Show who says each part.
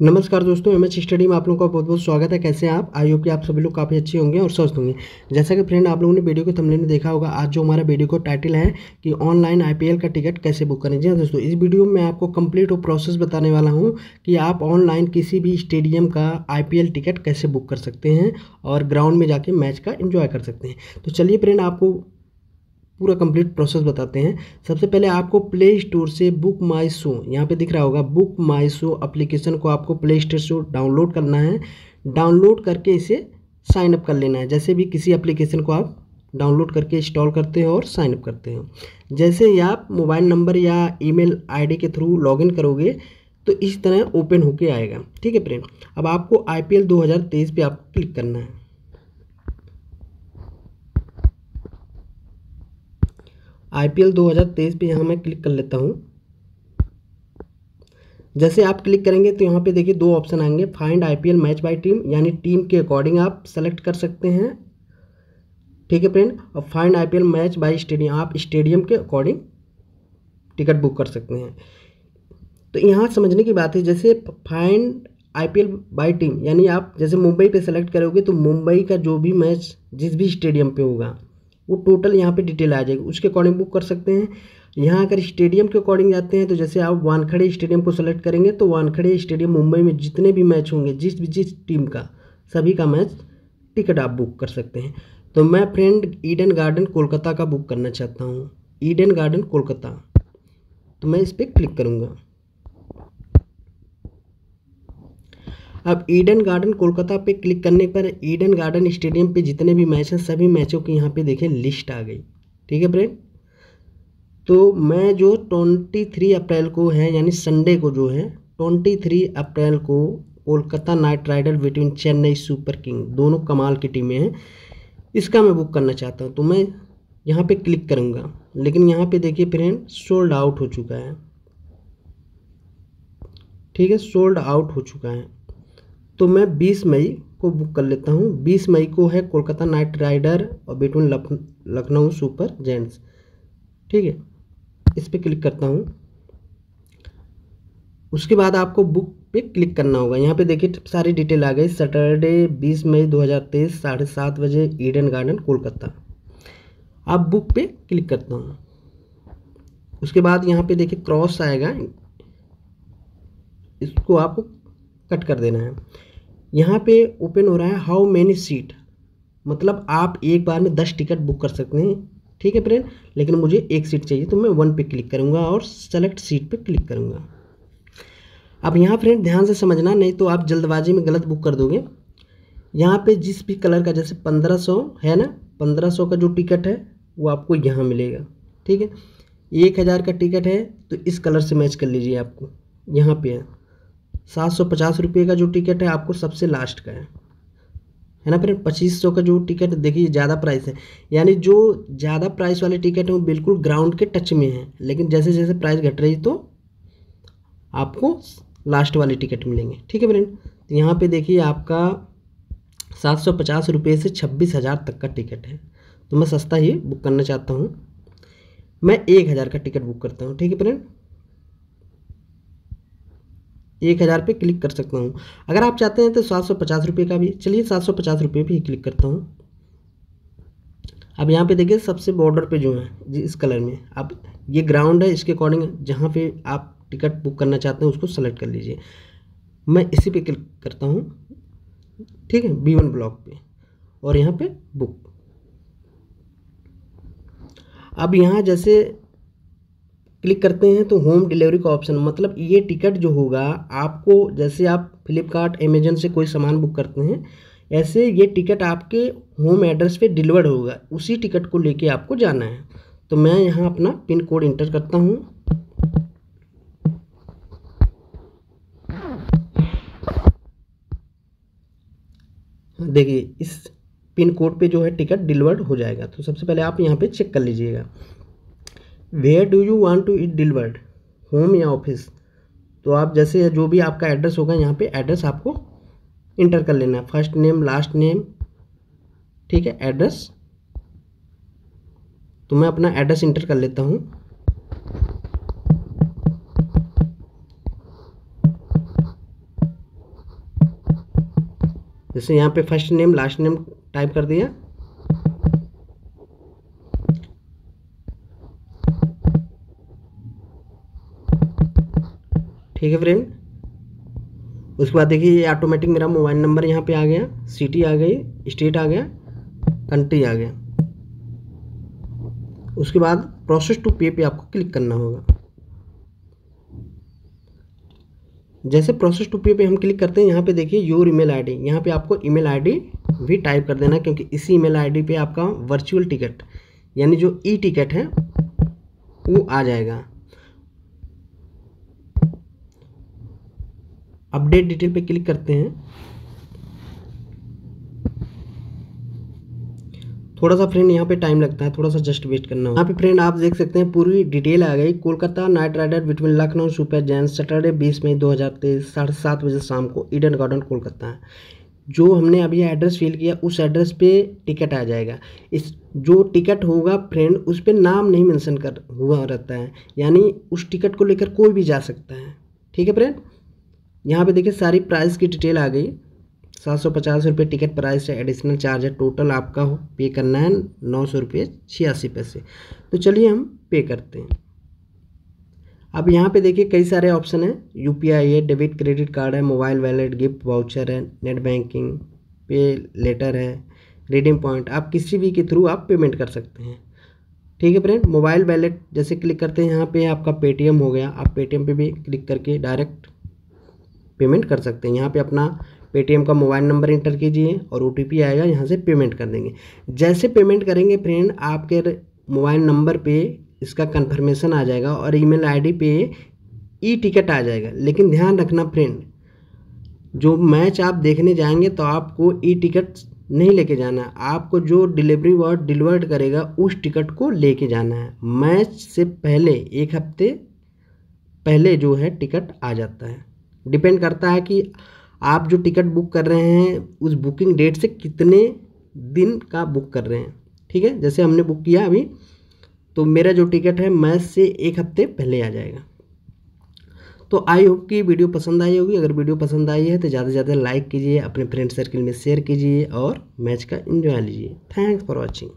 Speaker 1: नमस्कार दोस्तों, M H study में आप लोगों का बहुत बहुत स्वागत है। कैसे हैं आप? आई होप कि आप सभी लोग काफ़ी अच्छे होंगे और स्वस्थ होंगे। जैसा कि फ्रेंड, आप लोगों ने वीडियो को थंबनेल में देखा होगा, आज जो हमारा वीडियो को टाइटल है कि ऑनलाइन आईपीएल का टिकट कैसे बुक करें। जी हाँ दोस्तों, इस वीडियो में आपको कंप्लीट वो प्रोसेस बताने वाला हूँ कि आप ऑनलाइन किसी भी स्टेडियम का आईपीएल टिकट कैसे बुक कर सकते हैं और ग्राउंड में जाके मैच का इन्जॉय कर सकते हैं। तो चलिए फ्रेंड, आपको पूरा कंप्लीट प्रोसेस बताते हैं। सबसे पहले आपको प्ले स्टोर से बुक माई शो यहाँ पे दिख रहा होगा बुक माई शो अप्लीकेशन को आपको प्ले स्टोर से डाउनलोड करना है। डाउनलोड करके इसे साइन अप कर लेना है। जैसे भी किसी एप्लीकेशन को आप डाउनलोड करके इंस्टॉल करते हो और साइन अप करते हो। जैसे ही आप मोबाइल नंबर या ईमेल आईडी के थ्रू लॉगिन करोगे तो इस तरह ओपन होके आएगा। ठीक है फ्रेंड अब आपको आईपीएल 2023 पे आप क्लिक करना है। आई पी एल दो हज़ार तेईस पर यहाँ मैं क्लिक कर लेता हूँ। जैसे आप क्लिक करेंगे तो यहाँ पे देखिए दो ऑप्शन आएँगे find IPL match by team यानी टीम के अकॉर्डिंग आप सेलेक्ट कर सकते हैं। ठीक है फ्रेंड और find IPL match by stadium आप स्टेडियम के अकॉर्डिंग टिकट बुक कर सकते हैं। तो यहाँ समझने की बात है, जैसे फाइंड आईपीएल बाय टीम यानी आप जैसे मुंबई पे सेलेक्ट करोगे तो मुंबई का जो भी मैच जिस भी स्टेडियम पे होगा वो टोटल यहाँ पे डिटेल आ जाएगी। उसके अकॉर्डिंग बुक कर सकते हैं। यहाँ अगर स्टेडियम के अकॉर्डिंग जाते हैं तो जैसे आप वानखड़े स्टेडियम को सेलेक्ट करेंगे तो वानखड़े स्टेडियम मुंबई में जितने भी मैच होंगे, जिस भी, जिस टीम का, सभी का मैच टिकट आप बुक कर सकते हैं। तो मैं फ्रेंड ईडन गार्डन कोलकाता का बुक करना चाहता हूँ। Eden Garden Kolkata. तो मैं इस पर क्लिक करूँगा। अब ईडन गार्डन कोलकाता पे क्लिक करने पर ईडन गार्डन स्टेडियम पे जितने भी मैच हैं, सभी मैचों की यहाँ पे देखिए लिस्ट आ गई। ठीक है फ्रेंड तो मैं जो ट्वेंटी थ्री अप्रैल को है, यानी संडे को जो है ट्वेंटी थ्री अप्रैल को Kolkata knight rider between Chennai super king दोनों कमाल की टीमें हैं, इसका मैं बुक करना चाहता हूँ। तो मैं यहाँ पे क्लिक करूँगा, लेकिन यहाँ पे देखिए फ्रेंड सोल्ड आउट हो चुका है। ठीक है सोल्ड आउट हो चुका है। तो मैं 20 मई को बुक कर लेता हूँ। 20 मई को है कोलकाता नाइट राइडर और बिटवीन लखनऊ सुपर जेंट्स। ठीक है? इस पर क्लिक करता हूँ। उसके बाद आपको बुक पे क्लिक करना होगा। यहाँ पे देखिए सारी डिटेल आ गई। सैटरडे 20 मई 2023 साढ़े सात बजे ईडन गार्डन कोलकाता। आप बुक पे क्लिक करता हूँ। उसके बाद यहाँ पे देखिए क्रॉस आएगा। इसको आपको कट कर देना है। यहाँ पे ओपन हो रहा है हाउ मैनी सीट मतलब आप एक बार में दस टिकट बुक कर सकते हैं। ठीक है फ्रेंड लेकिन मुझे एक सीट चाहिए तो मैं वन पे क्लिक करूँगा और सेलेक्ट सीट पे क्लिक करूँगा। अब यहाँ फ्रेंड ध्यान से समझना, नहीं तो आप जल्दबाजी में गलत बुक कर दोगे। यहाँ पे जिस भी कलर का, जैसे पंद्रह सौ, है ना? पंद्रह सौ का जो टिकट है, वो आपको यहाँ मिलेगा। ठीक है? एक हज़ार का टिकट है तो इस कलर से मैच कर लीजिए आपको। यहाँ पे है। सात सौ पचास रुपये का जो टिकट है, आपको सबसे लास्ट का है। है ना फिर? पच्चीस सौ का जो टिकट, देखिए, ज़्यादा प्राइस है। यानी जो ज़्यादा प्राइस वाले टिकट है, वो बिल्कुल ग्राउंड के टच में है। लेकिन जैसे जैसे प्राइस घट रही तो आपको लास्ट वाले टिकट मिलेंगे। ठीक है फ्रेंड तो यहाँ पे देखिए, आपका सात सौ पचास रुपये से छब्बीस हज़ार तक का टिकट है। तो मैं सस्ता ही बुक करना चाहता हूँ। मैं एक हज़ार का टिकट बुक करता हूँ। ठीक है फ्रेंड एक हज़ार पे क्लिक कर सकता हूँ। अगर आप चाहते हैं तो सात सौ पचास रुपये का भी, चलिए सात सौ पचास रुपये भी क्लिक करता हूँ। अब यहाँ पे देखिए सबसे बॉर्डर पे जो है, जी, इस कलर में। अब ये ग्राउंड है, इसके अकॉर्डिंग जहाँ पे आप टिकट बुक करना चाहते हैं, उसको सेलेक्ट कर लीजिए। मैं इसी पे क्लिक करता हूँ, ठीक है बी वन ब्लॉक पे। और यहाँ पे बुक अब यहाँ जैसे क्लिक करते हैं तो होम डिलीवरी का ऑप्शन मतलब ये टिकट जो होगा, आपको जैसे आप फ्लिपकार्ट, अमेजन से कोई सामान बुक करते हैं, ऐसे ये टिकट आपके होम एड्रेस पे डिलीवर्ड होगा, उसी टिकट को लेके आपको जाना है। तो मैं यहाँ अपना पिन कोड इंटर करता हूँ। देखिए, इस पिन कोड पे जो है टिकट डिलीवर्ड हो जाएगा तो सबसे पहले आप यहाँ पे चेक कर लीजिएगा। Where do you want to it delivered home या ऑफ़िस तो आप जैसे जो भी आपका एड्रेस होगा, यहाँ पे एड्रेस आपको इंटर कर लेना है। फ़र्स्ट नेम लास्ट नेम ठीक है एड्रेस तो मैं अपना एड्रेस इंटर कर लेता हूँ। जैसे यहाँ पे first name last name type कर दिया। ठीक है फ्रेंड उसके बाद देखिए ये ऑटोमेटिक मेरा मोबाइल नंबर यहाँ पे आ गया सिटी आ गई स्टेट आ गया कंट्री आ गया। उसके बाद प्रोसेस टू पे पे आपको क्लिक करना होगा। जैसे प्रोसेस टू पे पे हम क्लिक करते हैं, यहाँ पे देखिए योर ईमेल आईडी यहाँ पे आपको ईमेल आईडी भी टाइप कर देना, क्योंकि इसी ईमेल आईडी पे आपका वर्चुअल टिकट यानी जो ई टिकट है, वो आ जाएगा। अपडेट डिटेल पे क्लिक करते हैं। थोड़ा सा फ्रेंड यहाँ पे टाइम लगता है, थोड़ा सा जस्ट वेट करना। यहाँ पे फ्रेंड आप देख सकते हैं, पूरी डिटेल आ गई। Kolkata knight rider between Lucknow super giants Saturday बीस मई दो हज़ार तेईस, साढ़े सात बजे शाम को ईडन गार्डन कोलकाता। है जो हमने अभी एड्रेस फिल किया, उस एड्रेस पे टिकट आ जाएगा। इस जो टिकट होगा फ्रेंड उस पर नाम नहीं मेंशन कर, हुआ रहता है। यानी उस टिकट को लेकर कोई भी जा सकता है। ठीक है फ्रेंड यहाँ पे देखिए सारी प्राइस की डिटेल आ गई। सात सौ पचास रुपये टिकट प्राइस है एडिशनल चार्ज है टोटल आपका हो पे करना है नौ सौ रुपये छियासी पैसे। तो चलिए हम पे करते हैं। अब यहाँ पे देखिए कई सारे ऑप्शन हैं। यूपीआई है डेबिट क्रेडिट कार्ड है मोबाइल वैलेट गिफ्ट वाउचर है नेट बैंकिंग पे लेटर है रिडीम पॉइंट आप किसी भी के थ्रू आप पेमेंट कर सकते हैं। ठीक है फ्रेंड मोबाइल वैलेट जैसे क्लिक करते हैं यहाँ पे आपका पेटीएम हो गया। आप पेटीएम पे भी क्लिक करके डायरेक्ट पेमेंट कर सकते हैं। यहाँ पे अपना पेटीएम का मोबाइल नंबर इंटर कीजिए और ओ आएगा, यहाँ से पेमेंट कर देंगे। जैसे पेमेंट करेंगे फ्रेंड, आपके मोबाइल नंबर पे इसका कन्फर्मेशन आ जाएगा और ईमेल आईडी पे ई टिकट आ जाएगा। लेकिन ध्यान रखना फ्रेंड, जो मैच आप देखने जाएँगे तो आपको ई टिकट नहीं लेके जाना है। आपको जो डिलीवरी बॉय डिलीवर्ड करेगा, उस टिकट को लेके जाना है। मैच से पहले, एक हफ़्ते पहले जो है टिकट आ जाता है। डिपेंड करता है कि आप जो टिकट बुक कर रहे हैं, उस बुकिंग डेट से कितने दिन का बुक कर रहे हैं। ठीक है? जैसे हमने बुक किया अभी तो मेरा जो टिकट है मैच से एक हफ़्ते पहले आ जाएगा। तो आई होप कि वीडियो पसंद आई होगी। अगर वीडियो पसंद आई है तो ज़्यादा से ज़्यादा लाइक कीजिए, अपने फ्रेंड सर्कल में शेयर कीजिए और मैच का इन्जॉय लीजिए। Thanks for watching.